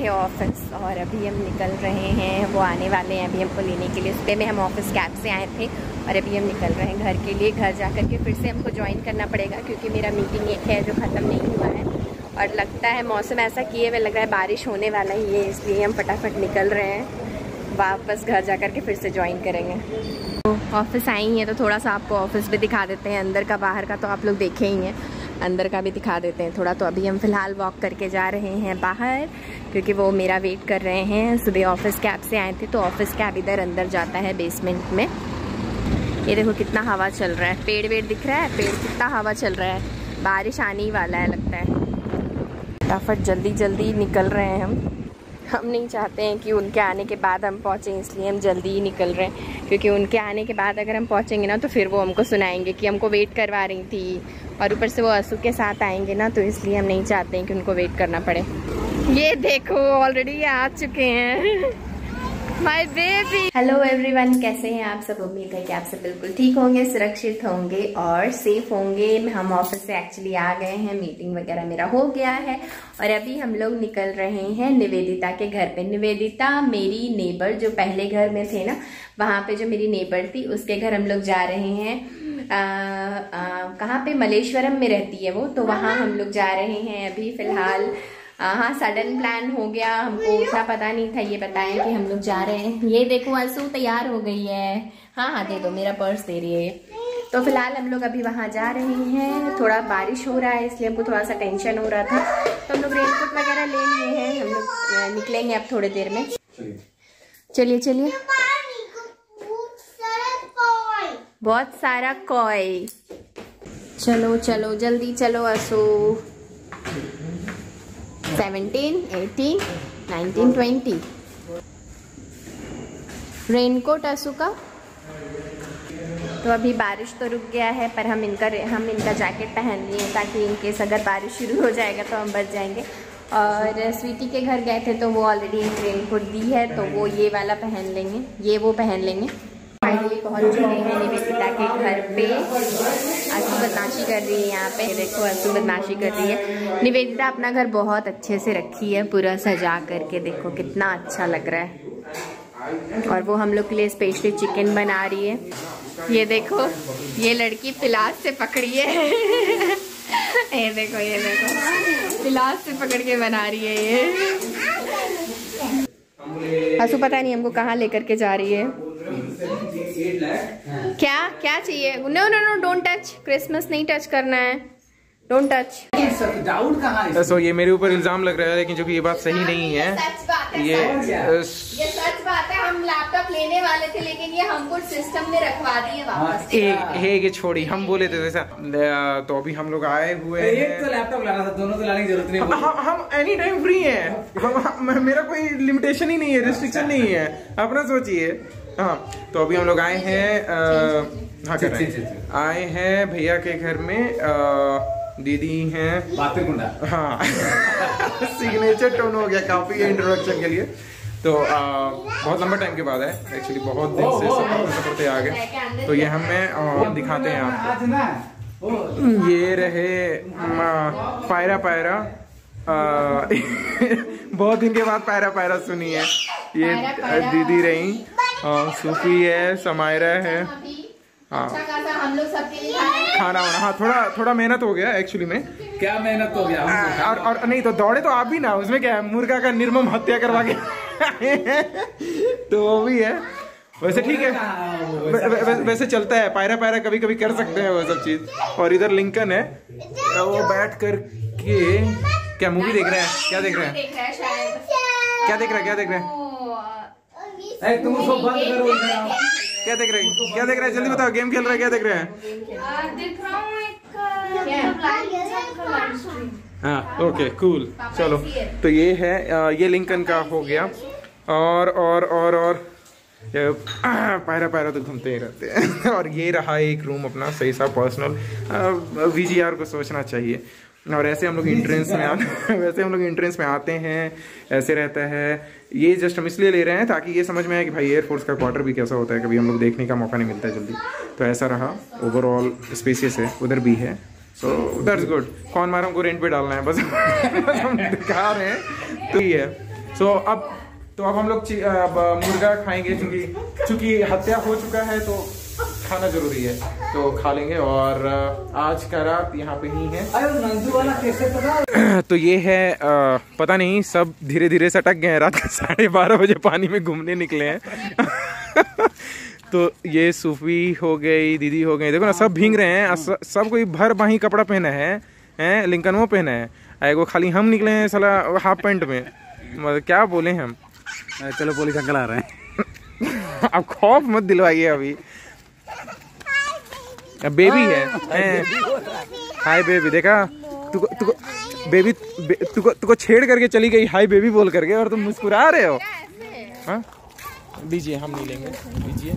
थे ऑफ़िस और अभी हम निकल रहे हैं, वो आने वाले हैं अभी हमको लेने के लिए। सुबह में हम ऑफ़िस कैब से आए थे और अभी हम निकल रहे हैं घर के लिए। घर जा कर के फिर से हमको ज्वाइन करना पड़ेगा क्योंकि मेरा मीटिंग एक है जो ख़त्म नहीं हुआ है। और लगता है मौसम ऐसा किए हुए लग रहा है, बारिश होने वाला ही है, इसलिए हम फटाफट निकल रहे हैं। वापस घर जा कर के फिर से ज्वाइन करेंगे। तो ऑफ़िस आई हैं तो थोड़ा सा आपको ऑफ़िस भी दिखा देते हैं, अंदर का बाहर का तो आप लोग देखे ही हैं। अंदर का भी दिखा देते हैं। थोड़ा तो अभी हम फ़िलहाल वॉक करके जा रहे हैं बाहर, क्योंकि वो मेरा वेट कर रहे हैं। सुबह ऑफ़िस कैब से आए थे तो ऑफ़िस कैब इधर अंदर जाता है बेसमेंट में। ये देखो कितना हवा चल रहा है। पेड़ वेड़ दिख रहा है? पेड़ कितना हवा चल रहा है। बारिश आने ही वाला है, लगता है। फटाफट जल्दी जल्दी निकल रहे हैं हम। हम नहीं चाहते हैं कि उनके आने के बाद हम पहुँचें, इसलिए हम जल्दी ही निकल रहे हैं। क्योंकि उनके आने के बाद अगर हम पहुँचेंगे ना तो फिर वो हमको सुनाएँगे कि हमको वेट करवा रही थी। और ऊपर से वो असू के साथ आएँगे ना तो इसलिए हम नहीं चाहते हैं कि उनको वेट करना पड़े। ये देखो ऑलरेडी आ चुके हैं। माय बेबी हेलो एवरीवन कैसे हैं आप सब? उम्मीद है कि आप सब बिल्कुल ठीक होंगे, सुरक्षित होंगे और सेफ़ होंगे। हम ऑफ़िस से एक्चुअली आ गए हैं मीटिंग वगैरह मेरा हो गया है और अभी हम लोग निकल रहे हैं निवेदिता के घर पे। निवेदिता, मेरी नेबर जो पहले घर में थे ना, वहाँ पे जो मेरी नेबर थी, उसके घर हम लोग जा रहे हैं। कहाँ पे? मलेश्वरम में रहती है वो तो वहाँ हम लोग जा रहे हैं अभी फ़िलहाल। हाँ सडन प्लान हो गया। हमको उतना पता नहीं था ये बताएँ कि हम लोग जा रहे हैं। ये देखो आँसू तैयार हो गई है। हाँ हाँ दे दो मेरा पर्स दे रही है। तो फ़िलहाल हम लोग अभी वहाँ जा रहे हैं। थोड़ा बारिश हो रहा है इसलिए हमको थोड़ा सा टेंशन हो रहा था। तो हम लोग रेनकोट वगैरह ले लिए हैं। हम लोग निकलेंगे अब थोड़ी देर में। चलिए। चलिए बहुत सारा कॉय चलो चलो जल्दी चलो असो seventeen eighteen nineteen twenty raincoat असू का तो अभी बारिश तो रुक गया है पर हम इनका हम इनका जैकेट पहन लिए ताकि इनकेस अगर बारिश शुरू हो जाएगा तो हम बच जाएँगे। और स्वीटी के घर गए थे तो वो ऑलरेडी एक रेनकोट दी है तो वो ये वाला पहन लेंगे ये वो पहन लेंगे। फाइनली पहुँच चुके हैं। निवेदिता के घर पे। आँसू बदमाशी कर रही है यहाँ पे। देखो आँसू बदमाशी कर रही है। निवेदिता अपना घर बहुत अच्छे से रखी है, पूरा सजा करके। देखो, कितना अच्छा लग रहा है। और वो हम लोग के लिए स्पेशली चिकन बना रही है। ये देखो, ये लड़की पिलास से पकड़ी है। ये देखो ये देखो। पिलास से पकड़ के बना रही है ये। आँसू पता नहीं हमको कहाँ लेकर के जा रही है। क्या क्या चाहिए? No no no don't touch Christmas नहीं टच करना है. डोंट टच डाउट कहाँ है? सो ये मेरे ऊपर इल्ज़ाम लग रहा है लेकिन जो कि ये बात सही नहीं है है ये सच बात है हम लैपटॉप लेने वाले थे लेकिन ये हमको सिस्टम में रखवा दिए वापस। एक है कि छोड़ी हम बोले थे जैसा तो अभी हम लोग आए हुए एक तो लैपटॉप लाना था दोनों तो लाने की ज़रूरत नहीं हम है हम एनी टाइम फ्री हैं। हम, हम मेरा कोई लिमिटेशन ही नहीं है रिस्ट्रिक्शन नहीं है। अपना सोचिए। हाँ तो अभी हम लोग आए हैं हाँ। कर रहे हैं। आए हैं भैया के घर में दीदी हैं। हाँ। सिग्नेचर टोन हो गया काफ़ी इंट्रोडक्शन के लिए। तो आ, बहुत लंबा टाइम के बाद है। एक्चुअली बहुत दिन से सफ़र सफरते आ गए। तो ये हमें दिखाते हैं आपको। ये रहे पायरा पायरा। आ, बहुत दिन के बाद पायरा पायरा सुनी है। ये। दीदी रही। आ, सूफी है समायरा है। हाँ। अच्छा खासा हम लोग सबके लिए खाना खाना वाना। हाँ थोड़ा थोड़ा मेहनत हो गया एक्चुअली में। क्या मेहनत हो गया? हमको और और नहीं तो दौड़े तो आप भी ना उसमें क्या है? मुर्गा का निर्मम हत्या करवा के। तो वो भी है। वैसे ठीक है। वै- वैसे चलता है पायरा पायरा कभी कभी कर सकते हैं वो सब चीज़। और इधर लिंकन है। तो वो बैठ कर के क्या मूवी देख रहे हैं? क्या देख रहे हैं? देख रहा है क्या देख रहे हैं? क्या देख रहे हैं? तुम उसको बंद करो इधर आओ। क्या देख रहे हैं क्या देख रहे हैं जल्दी बताओ गेम खेल रहे हैं क्या देख रहे हैं देख रहा हूँ मतलब हाँ ओके कूल चलो तो ये है ये लिंकन का हो गया और और और और पायरा पायरा तो घूमते ही रहते हैं और ये रहा एक रूम अपना सही सा पर्सनल वीजीआर को सोचना चाहिए और ऐसे हम लोग इंट्रेंस में आते वैसे हम लोग इंट्रेंस में आते हैं, ऐसे रहता है। ये जस्ट हम इसलिए ले रहे हैं ताकि ये समझ में आए कि भाई एयरफोर्स का क्वार्टर भी कैसा होता है, कभी हम लोग देखने का मौका नहीं मिलता जल्दी। तो ऐसा रहा। ओवरऑल स्पेसियस है, उधर भी है। सो दैट्स गुड कौन मारा, हमको रेंट पे डालना है, बस। हम दिखा रहे हैं। तो ये है। सो अब तो अब हम लोग मुर्गा खाएँगे क्योंकि क्योंकि हत्या हो चुका है तो खाना ज़रूरी है तो खा लेंगे और आज का रात यहाँ पे ही है। अरे नंदू वाला कैसे पता? तो ये है अ, पता नहीं सब धीरे धीरे सटक गए हैं। रात के साढ़े बारह बजे पानी में घूमने निकले हैं। तो ये सूफी हो गई दीदी हो गई देखो ना सब भींग रहे हैं। सब कोई भर बाही कपड़ा पहना है हैं लिंकन वो पहना है। आ एगो खाली हम निकले हैं सला हाफ़ पैंट में। मतलब क्या बोले हम? चलो पुलिस अंकल आ रहे हैं। अब खौफ मत दिलवाइए अभी। अब बेबी है। हाय बेबी देखा? तुको तुको बेबी बे, तुको तुको छेड़ करके चली गई। हाय बेबी बोल करके और तुम मुस्कुरा रहे हो। हाँ? लीजिए हम नहीं लेंगे। लीजिए।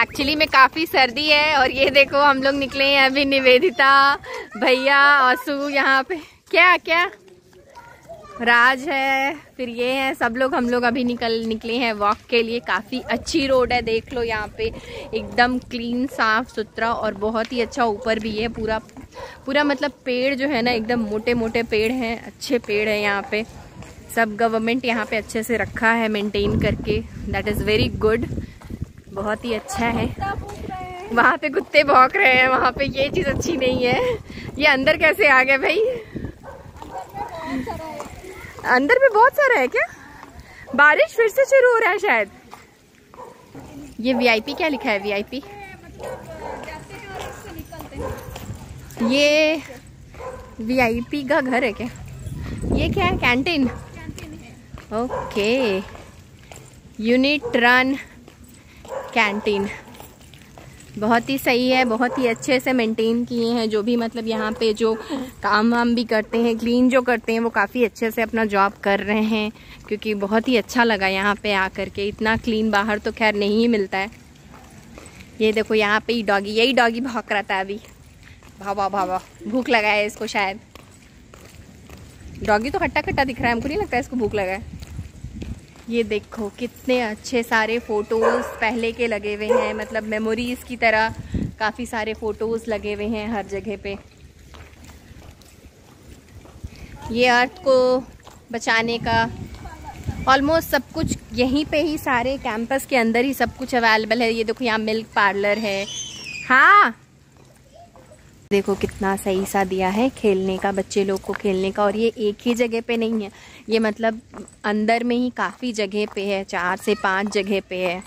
एक्चुअली में काफ़ी सर्दी है और ये देखो हम लोग निकले हैं अभी निवेदिता भैया आसू यहाँ पे। क्या क्या? राज है, फिर ये है, सब लोग, हम लोग अभी निकल, निकले हैं वॉक के लिए। काफ़ी अच्छी रोड है, देख लो यहाँ पे। एकदम क्लीन साफ़ सुथरा और बहुत ही अच्छा ऊपर भी है। पूरा पूरा मतलब पेड़ जो है ना, एकदम मोटे मोटे पेड़ हैं, अच्छे पेड़ हैं यहाँ पे। सब गवर्नमेंट यहाँ पे अच्छे से रखा है मेंटेन करके। दैट इज़ वेरी गुड बहुत ही अच्छा है। वहाँ पे कुत्ते भौंक रहे हैं, वहाँ पे ये चीज़ अच्छी नहीं है। ये अंदर कैसे आ गए भाई? अंदर भी बहुत सारा है क्या? बारिश फिर से शुरू हो रहा है शायद। ये वीआईपी क्या लिखा है? वीआईपी ये वीआईपी का घर है क्या? ये क्या है? Canteen okay unit run canteen बहुत ही सही है, बहुत ही अच्छे से मेंटेन किए हैं जो भी मतलब यहाँ पे जो काम वाम भी करते हैं क्लीन जो करते हैं, वो काफ़ी अच्छे से अपना जॉब कर रहे हैं, क्योंकि बहुत ही अच्छा लगा यहाँ पे आकर के। इतना क्लीन बाहर तो खैर नहीं मिलता है। ये देखो यहाँ पे ही डॉगी यही डॉगी भौंक रहा था अभी। भावा भावा भूख लगा है इसको शायद। डॉगी तो खट्टा खट्टा दिख रहा है, हमको नहीं लगता है इसको भूख लगा है। ये देखो कितने अच्छे सारे फ़ोटोज़ पहले के लगे हुए हैं मतलब मेमोरीज की तरह काफ़ी सारे फ़ोटोज़ लगे हुए हैं हर जगह पे। ये अर्थ को बचाने का ऑलमोस्ट सब कुछ यहीं पे ही सारे कैंपस के अंदर ही सब कुछ अवेलेबल है। ये देखो यहाँ मिल्क पार्लर है। हाँ देखो कितना सही सा दिया है, खेलने का, बच्चे लोग को खेलने का, और ये एक ही जगह पे नहीं है। ये मतलब अंदर में ही काफ़ी जगह पे है, चार से पाँच जगह पे है।